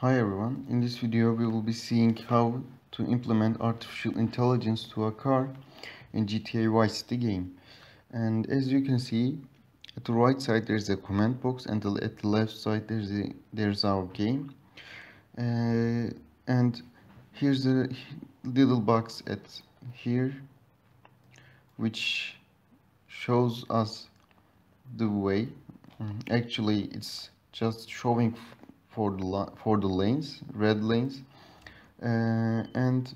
Hi everyone, in this video we will be seeing how to implement artificial intelligence to a car in GTA Vice City game. And as you can see, at the right side there's a command box and at the left side there's there's our game. Uh, and here's the little box at here which shows us the way. Actually it's just showing for the for the lanes red lanes. Uh, and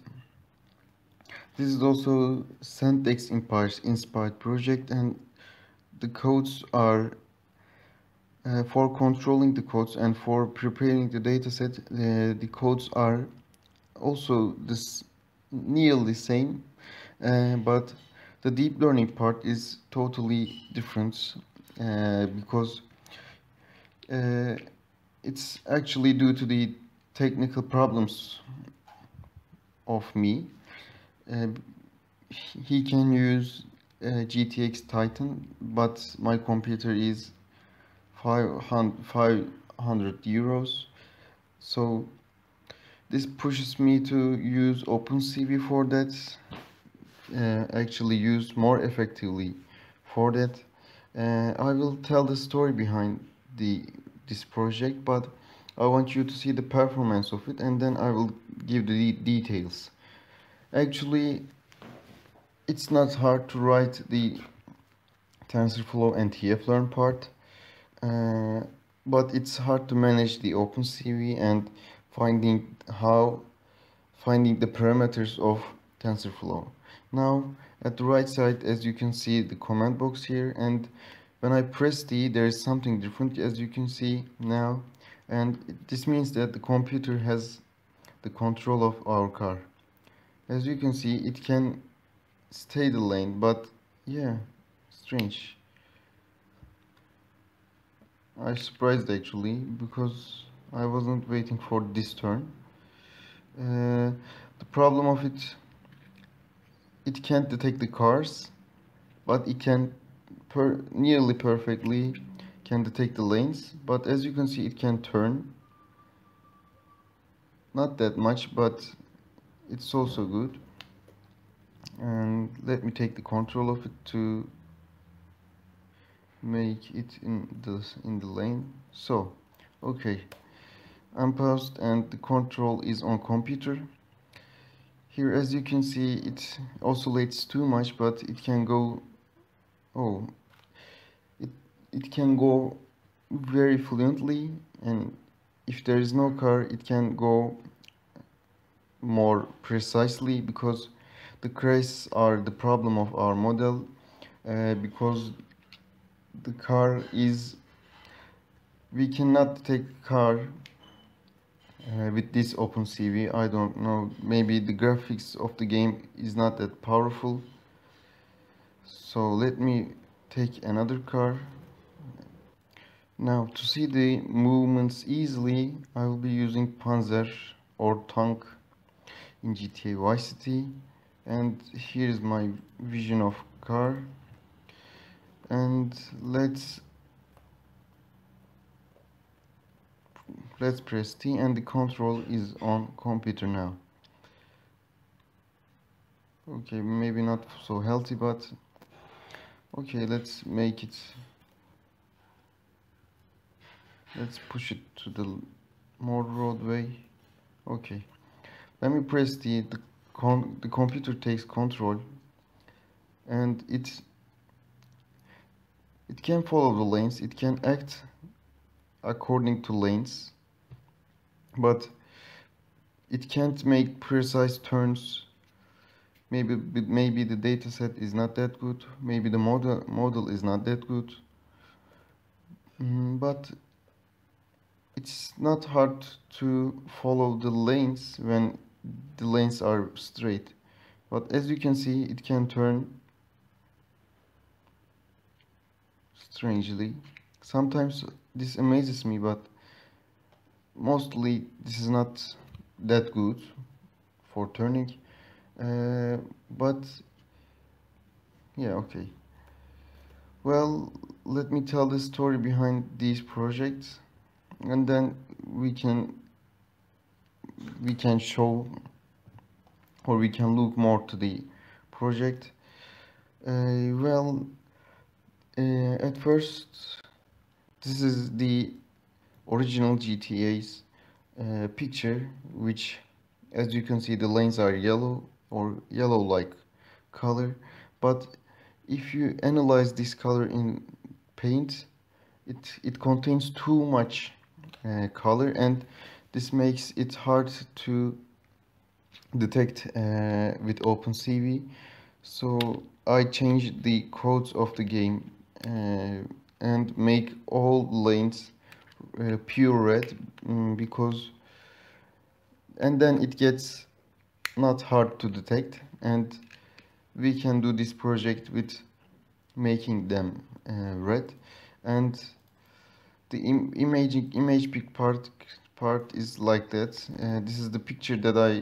this is also Sentdex inspired project and the codes are uh, for controlling the codes and for preparing the dataset uh, the codes are also this nearly the same uh, but the deep learning part is totally different uh, because uh, it's actually due to the technical problems of me. Uh, he can use uh, GTX Titan, but my computer is 500, 500 euros. So this pushes me to use OpenCV for that, uh, actually use more effectively for that. Uh, I will tell the story behind the this project but I want you to see the performance of it and then I will give the details. Actually it's not hard to write the TensorFlow and TFLearn part uh, but it's hard to manage the OpenCV and finding how finding the parameters of TensorFlow. Now at the right side as you can see the command box here and when I press D there is something different as you can see now and this means that the computer has the control of our car. As you can see it can stay the lane but yeah strange. I surprised actually because I wasn't waiting for this turn. Uh, the problem of it it can't detect the cars but it can per nearly perfectly can detect the lanes but as you can see it can turn. Not that much but it's also good. And let me take the control of it to make it in the in the lane. So okay. I'm paused and the control is on computer. Here as you can see it oscillates too much but it can go oh it can go very fluently and if there is no car it can go more precisely because the crashes are the problem of our model uh, because the car is we cannot take car uh, with this OpenCV I don't know. Maybe the graphics of the game is not that powerful. So let me take another car now to see the movements easily I will be using Panzer or tank in GTA Vice City. And here is my vision of car. And let's let's press T and the control is on computer now. Okay maybe not so healthy but okay let's make it let's push it to the more roadway. Okay. Let me press the the, the computer takes control. And it it can follow the lanes. It can act according to lanes. But it can't make precise turns. Maybe maybe the data set is not that good. Maybe the model model is not that good. Mm, but it's not hard to follow the lanes when the lanes are straight. But as you can see it can turn strangely. Sometimes this amazes me but mostly this is not that good for turning. Uh, but yeah okay. Well let me tell the story behind these projects and then we can we can show or we can look more to the project. Uh, well uh, at first this is the original GTA's uh, picture which as you can see the lanes are yellow or yellow like color. But if you analyze this color in paint it it contains too much uh, color and this makes it hard to detect uh, with OpenCV. So I changed the codes of the game uh, and make all lanes uh, pure red um, because and then it gets not hard to detect and we can do this project with making them uh, red and the Im imaging image pick part part is like that. Uh, this is the picture that I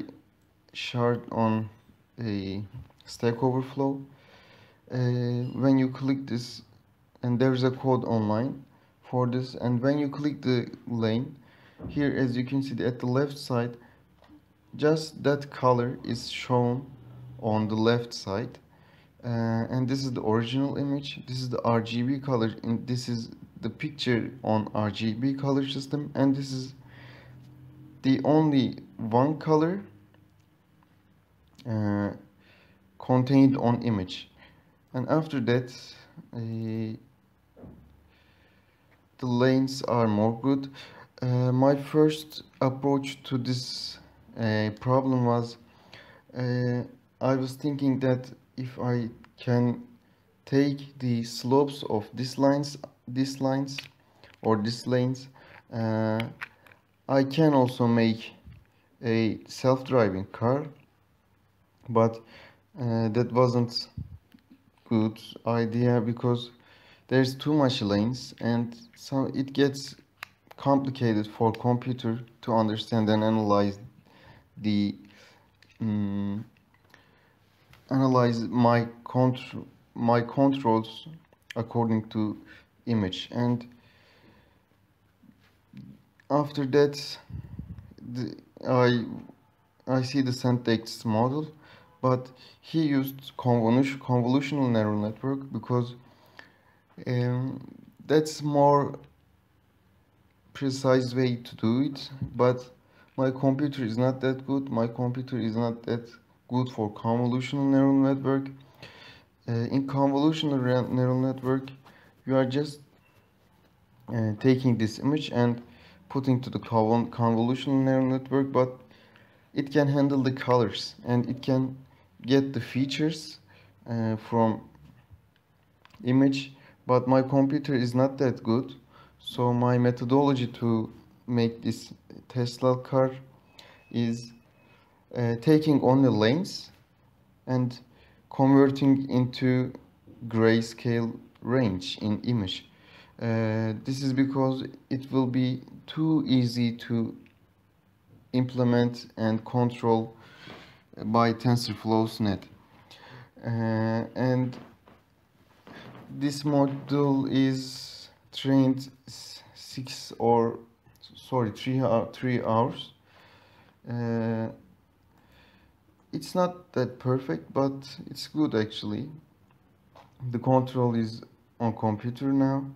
shared on a Stack Overflow. Uh, when you click this and there's a code online for this and when you click the lane here as you can see at the left side just that color is shown on the left side. Uh, and this is the original image. This is the RGB color and this is the picture on RGB color system and this is the only one color uh, contained on image. And after that uh, the lanes are more good. Uh, my first approach to this uh, problem was uh, I was thinking that if I can take the slopes of these lines these lines or these lanes uh, I can also make a self-driving car but uh, that wasn't good idea because there's too much lanes and so it gets complicated for computer to understand and analyze the um, analyze my control my controls according to image. And after that the, I I see the Sentdex model but he used convolution, convolutional neural network because um, that's more precise way to do it but my computer is not that good. My computer is not that good for convolutional neural network. Uh, in convolutional neural network you are just uh, taking this image and putting to the convolutional neural network but it can handle the colors and it can get the features uh, from image but my computer is not that good. So my methodology to make this Tesla car is uh, taking only lanes and converting into grayscale range in image uh, this is because it will be too easy to implement and control by TensorFlow's net. Uh, and this model is trained six or sorry three uh, three hours. Uh, it's not that perfect, but it's good actually. The control is on computer now.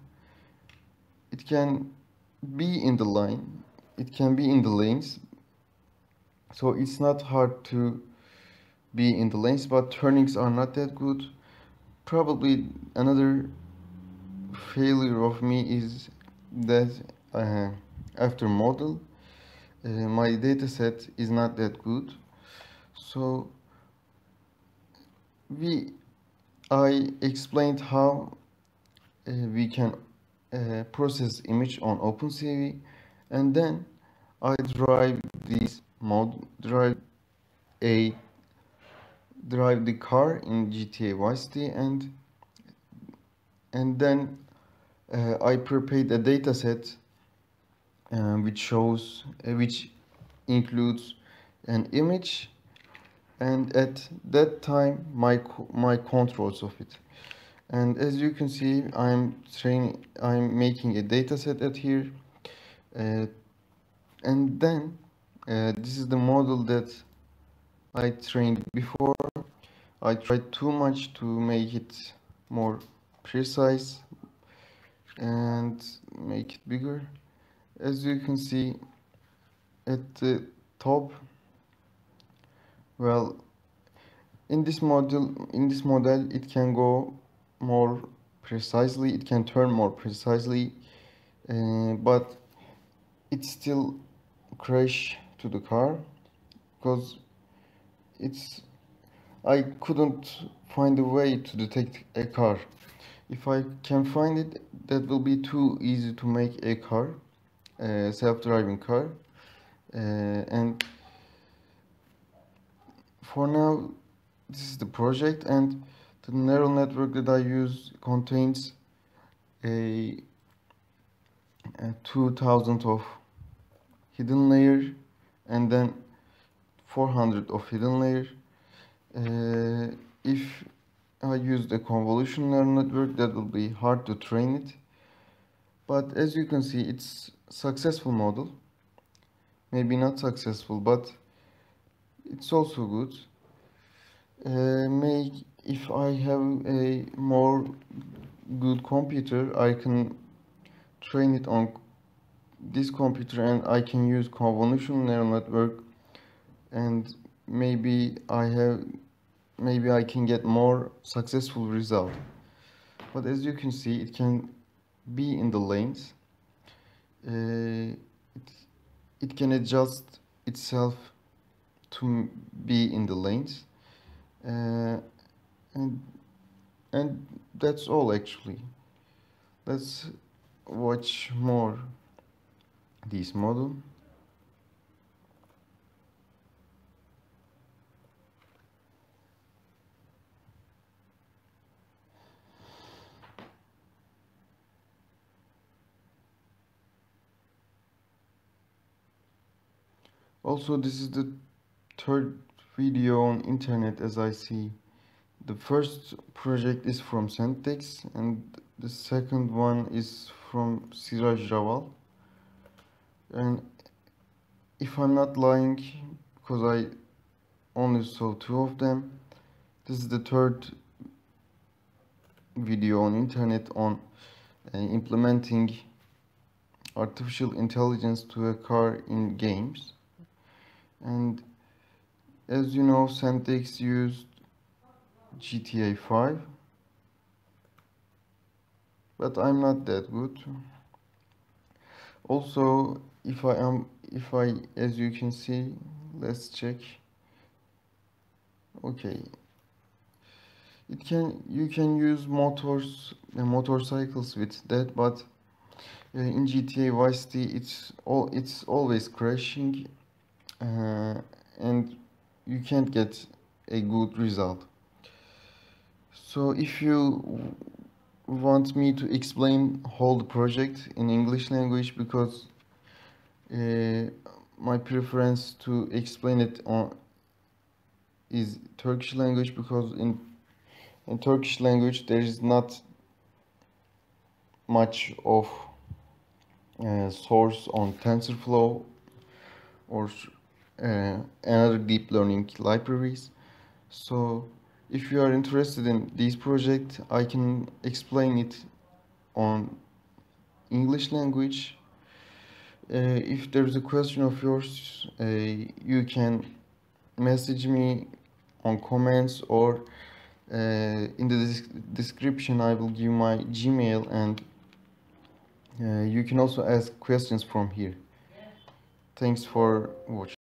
It can be in the line. It can be in the lanes. So it's not hard to be in the lanes but turnings are not that good probably another failure of me is that uh, after model uh, my data set is not that good so we I explained how we can uh, process image on OpenCV and then I drive this mod drive a drive the car in GTA Vice and and then uh, I prepared a data set uh, which shows uh, which includes an image and at that time my my controls of it and as you can see I'm training I'm making a data set at here. Uh, and then uh, this is the model that I trained before. I tried too much to make it more precise and make it bigger. As you can see at the top well in this model in this model it can go more precisely it can turn more precisely uh, but it still crash to the car because it's I couldn't find a way to detect a car. If I can find it that will be too easy to make a car a self-driving car uh, and for now this is the project and the neural network that I use contains a, a 2000 of hidden layer and then 400 of hidden layer. Uh, if I use the convolution neural network that will be hard to train it. But as you can see it's successful model. Maybe not successful but it's also good. Uh, if I have a more good computer I can train it on this computer and I can use convolutional neural network. And maybe I have maybe I can get more successful result. But as you can see it can be in the lanes. Uh, it, it can adjust itself to be in the lanes. Uh, and and that's all actually. Let's watch more this model. Also this is the third video on internet as I see the first project is from Sentdex and the second one is from Siraj Raval and if I'm not lying because I only saw two of them this is the third video on internet on uh, implementing artificial intelligence to a car in games. And as you know Sentdex used GTA 5 but I'm not that good. Also if I am if I as you can see let's check. Okay. It can you can use motors uh, motorcycles with that but uh, in GTA Vice City it's all it's always crashing uh, and you can't get a good result so if you want me to explain whole the project in English language because uh, my preference to explain it on is Turkish language because in in Turkish language there is not much of uh, source on TensorFlow or uh, another deep learning libraries. So if you are interested in this project I can explain it on English language. Uh, if there's a question of yours uh, you can message me on comments or uh, in the description I will give my Gmail and uh, you can also ask questions from here. Thanks for watching